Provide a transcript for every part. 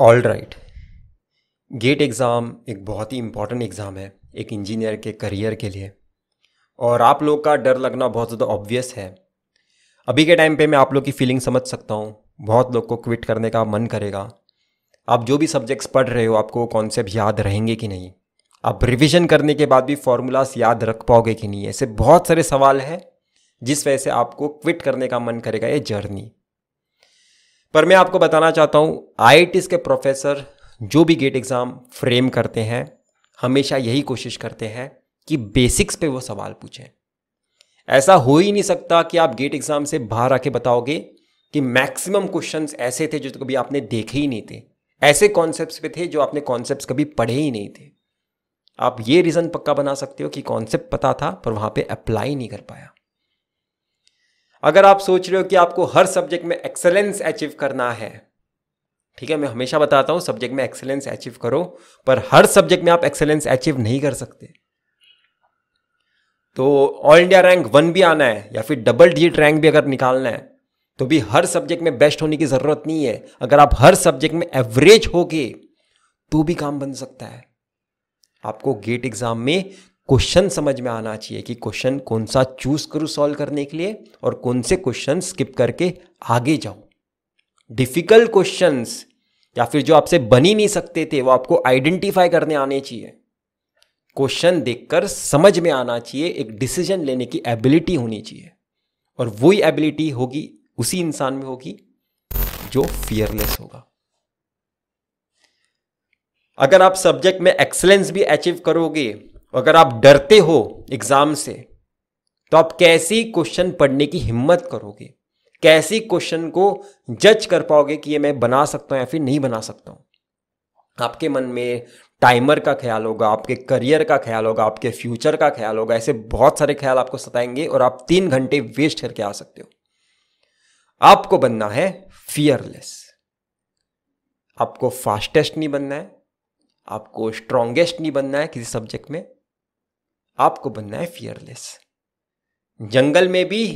All right get exam एक बहुत ही important exam है, एक इंजीनियर के करियर के लिए। और आप लोग का डर लगना बहुत ज़्यादा ऑब्वियस है। अभी के टाइम पे मैं आप लोग की फीलिंग समझ सकता हूँ। बहुत लोग को क्विट करने का मन करेगा। आप जो भी सब्जेक्ट्स पढ़ रहे हो, आपको कॉन्सेप्ट याद रहेंगे कि नहीं? आप रिविजन करने के बाद भी फॉर्मूलाज याद रख पाओगे कि नहीं? ऐसे बहुत सारे सवाल हैं, जिस वजह से आपको क्विट करने का मन करेगा ये जर्नी पर मैं आपको बताना चाहता हूँ आई के प्रोफेसर जो भी गेट एग्ज़ाम फ्रेम करते हैं, हमेशा यही कोशिश करते हैं कि बेसिक्स पे वो सवाल पूछें। ऐसा हो ही नहीं सकता कि आप गेट एग्ज़ाम से बाहर आके बताओगे कि मैक्सिमम क्वेश्चंस ऐसे थे जो कभी आपने देखे ही नहीं थे। ऐसे कॉन्सेप्ट्स पे थे जो आपने कॉन्सेप्ट्स कभी पढ़े ही नहीं थे। आप ये रीज़न पक्का बना सकते हो कि कॉन्सेप्ट पता था, पर वहाँ पे अप्लाई नहीं कर पाया। अगर आप सोच रहे हो कि आपको हर सब्जेक्ट में एक्सेलेंस अचीव करना है, ठीक है, मैं हमेशा बताता हूँ सब्जेक्ट में एक्सेलेंस अचीव करो, पर हर सब्जेक्ट में आप एक्सेलेंस अचीव नहीं कर सकते। तो ऑल इंडिया रैंक वन भी आना है, या फिर डबल डिजिट रैंक भी अगर निकालना है तो भी हर सब्जेक्ट में बेस्ट होने की ज़रूरत नहीं है। अगर आप हर सब्जेक्ट में एवरेज होगे तो भी काम बन सकता है। आपको गेट एग्ज़ाम में क्वेश्चन समझ में आना चाहिए कि क्वेश्चन कौन सा चूज़ करूँ सॉल्व करने के लिए और कौन से क्वेश्चन स्किप करके आगे जाऊँ। डिफ़िकल्ट क्वेश्चंस या फिर जो आपसे बन नहीं सकते थे, वो आपको आइडेंटिफाई करने आने चाहिए। क्वेश्चन देखकर समझ में आना चाहिए, एक डिसीज़न लेने की एबिलिटी होनी चाहिए। और वही एबिलिटी होगी, उसी इंसान में होगी, जो फियरलेस होगा। अगर आप सब्जेक्ट में एक्सलेंस भी अचीव करोगे अगर आप डरते हो एग्ज़ाम से तो आप कैसी क्वेश्चन पढ़ने की हिम्मत करोगे? कैसी क्वेश्चन को जज कर पाओगे कि ये मैं बना सकता हूँ या फिर नहीं बना सकता हूँ? आपके मन में टाइमर का ख्याल होगा, आपके करियर का ख्याल होगा, आपके फ्यूचर का ख्याल होगा, ऐसे बहुत सारे ख्याल आपको सताएँगे और आप तीन घंटे वेस्ट करके आ सकते हो। आपको बनना है फियरलेस आपको फास्टेस्ट नहीं बनना है, आपको स्ट्रोंगेस्ट नहीं बनना है किसी सब्जेक्ट में। आपको बनना है फियरलेस जंगल में भी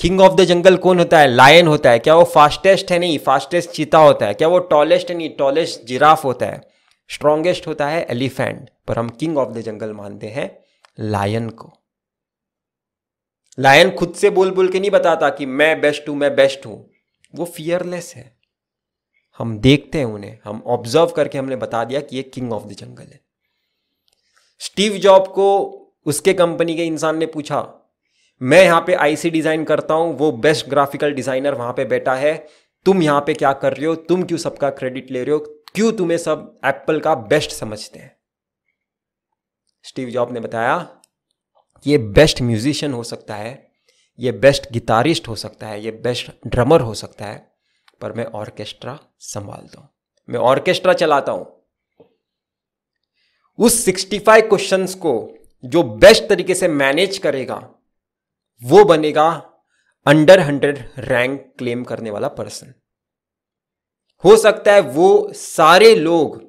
किंग ऑफ़ द जंगल कौन होता है? लायन होता है। क्या वो फास्टेस्ट है? नहीं फास्टेस्ट चीता होता है। क्या वो टॉलेस्ट है नहीं टॉलेस्ट जिराफ होता है। स्ट्रॉन्गेस्ट होता है एलिफेंट पर हम किंग ऑफ़ द जंगल मानते हैं लायन को। लायन खुद से बोल बोल के नहीं बताता कि मैं बेस्ट हूँ, मैं बेस्ट हूँ। वो फियरलेस है। हम देखते हैं उन्हें। हम ऑब्ज़र्व करके हमने बता दिया कि ये किंग ऑफ़ द जंगल है। स्टीव जॉब को उसके कंपनी के इंसान ने पूछा, मैं यहाँ पे आईसी डिज़ाइन करता हूँ, वो बेस्ट ग्राफिकल डिज़ाइनर वहाँ पे बैठा है, तुम यहाँ पे क्या कर रहे हो, तुम क्यों सबका क्रेडिट ले रहे हो, क्यों तुम्हें सब एप्पल का बेस्ट समझते हैं? स्टीव जॉब ने बताया, ये बेस्ट म्यूजिशियन हो सकता है, ये बेस्ट गिटारिस्ट हो सकता है, ये बेस्ट ड्रमर हो सकता है, पर मैं ऑर्केस्ट्रा संभालता हूँ, मैं ऑर्केस्ट्रा चलाता हूँ उस 65 क्वेश्चंस को जो बेस्ट तरीके से मैनेज करेगा, वो बनेगा अंडर हंड्रेड रैंक क्लेम करने वाला पर्सन हो सकता है वो सारे लोग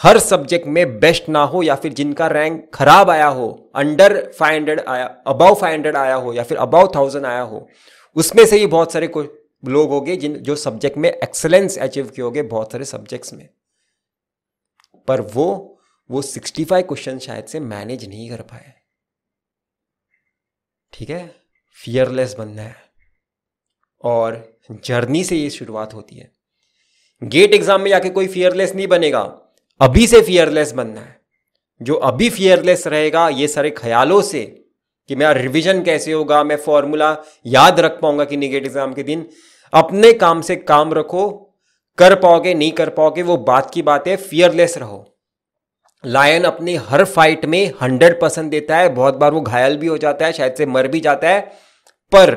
हर सब्जेक्ट में बेस्ट ना हो या फिर जिनका रैंक खराब आया हो अंडर 500 आया अबाउ 500 आया हो या फिर अबाउ थाउज़ेंड आया हो, उसमें से ही बहुत सारे लोग होंगे जिन, जो सब्जेक्ट में एक्सलेंस अचीव किए होंगे बहुत सारे सब्जेक्ट्स में। पर वो वो 65 क्वेश्चन शायद से मैनेज नहीं कर पाए। ठीक है? फियरलेस बनना है। और जर्नी से ये शुरुआत होती है। गेट एग्ज़ाम में जाके कोई फियरलेस नहीं बनेगा। अभी से फियरलेस बनना है। जो अभी फियरलेस रहेगा, ये सारे ख्यालों से कि मेरा रिवीजन कैसे होगा, मैं फॉर्मूला याद रख पाऊँगा कि निगेट एग्ज़ाम के दिन। अपने काम से काम रखो, कर पाओगे, नहीं कर पाओगे, वो बात की बात है फियरलेस रहो। लायन अपनी हर फाइट में हंड्रेड परसेंट देता है। बहुत बार वो घायल भी हो जाता है, शायद से मर भी जाता है, पर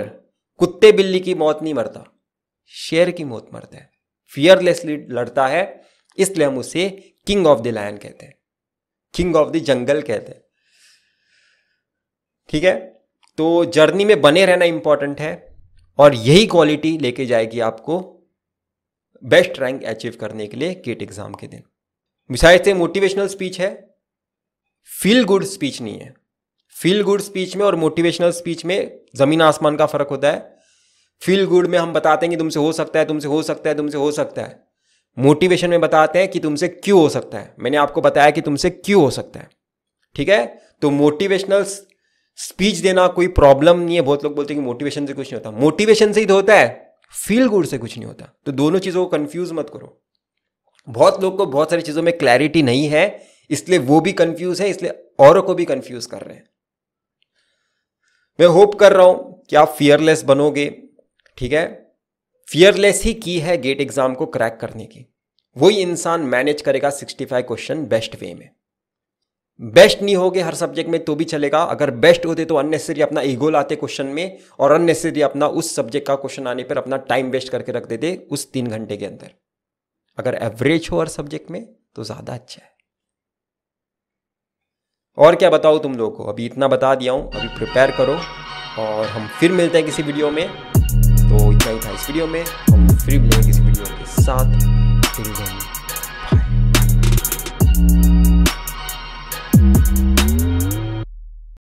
कुत्ते बिल्ली की मौत नहीं मरता। शेर की मौत मरता है। फियरलेसली लड़ता है, इसलिए हम उसे किंग ऑफ़ द लायन कहते हैं। किंग ऑफ़ द जंगल कहते हैं। ठीक है? तो जर्नी में बने रहना इंपॉर्टेंट है, और यही क्वालिटी लेके जाएगी आपको बेस्ट रैंक अचीव करने के लिए केट एग्ज़ाम के दिन। मिसाइल से मोटिवेशनल स्पीच है फील गुड स्पीच नहीं है। फील गुड स्पीच में और मोटिवेशनल स्पीच में ज़मीन आसमान का फ़र्क होता है। फील गुड में हम बताते हैं कि तुमसे हो सकता है, तुमसे हो सकता है, तुमसे हो सकता है। मोटिवेशन में बताते हैं कि तुमसे क्यों हो सकता है। मैंने आपको बताया कि तुमसे क्यों हो सकता है। ठीक है? तो मोटिवेशनल स्पीच देना कोई प्रॉब्लम नहीं है। बहुत लोग बोलते हैं कि मोटिवेशन से कुछ नहीं होता। मोटिवेशन से ही तो होता है फील गुड से कुछ नहीं होता। तो दोनों चीज़ों को कंफ्यूज मत करो। बहुत लोग को बहुत सारी चीज़ों में क्लैरिटी नहीं है, इसलिए वो भी कंफ्यूज है, इसलिए औरों को भी कंफ्यूज कर रहे हैं। मैं होप कर रहा हूँ कि आप फियरलेस बनोगे, ठीक है? फियरलेस ही की है गेट एग्ज़ाम को क्रैक करने की। वही इंसान मैनेज करेगा 65 क्वेश्चन बेस्ट वे में। बेस्ट नहीं होगे हर सब्जेक्ट में तो भी चलेगा। अगर बेस्ट होते तो अननेसेसरी अपना ईगो लाते क्वेश्चन में, और अननेसेसरी अपना उस सब्जेक्ट का क्वेश्चन आने पर अपना टाइम वेस्ट करके रख देते उस तीन घंटे के अंदर। अगर एवरेज हो हर सब्जेक्ट में तो ज़्यादा अच्छा है। और क्या बताओ तुम लोगों को? अभी इतना बता दिया हूँ, अभी प्रिपेयर करो और हम फिर मिलते हैं किसी वीडियो में। तो इतना ही था इस वीडियो में, हम फिर मिलेंगे किसी वीडियो के साथ।